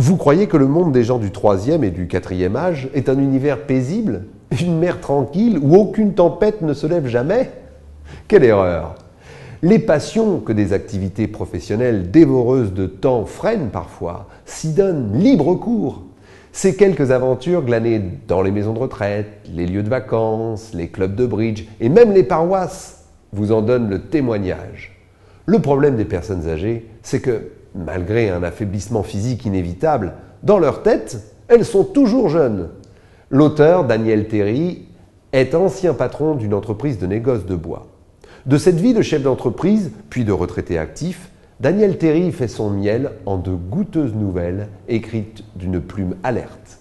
Vous croyez que le monde des gens du troisième et du quatrième âge est un univers paisible Une mer tranquille où aucune tempête ne se lève jamais? Quelle erreur Les passions que des activités professionnelles dévoreuses de temps freinent parfois s'y donnent libre cours. Ces quelques aventures glanées dans les maisons de retraite, les lieux de vacances, les clubs de bridge et même les paroisses vous en donnent le témoignage. Le problème des personnes âgées, c'est que, malgré un affaiblissement physique inévitable, dans leur tête, elles sont toujours jeunes. L'auteur, Daniel Terry, est ancien patron d'une entreprise de négoce de bois. De cette vie de chef d'entreprise, puis de retraité actif, Daniel Terry fait son miel en de goûteuses nouvelles écrites d'une plume alerte.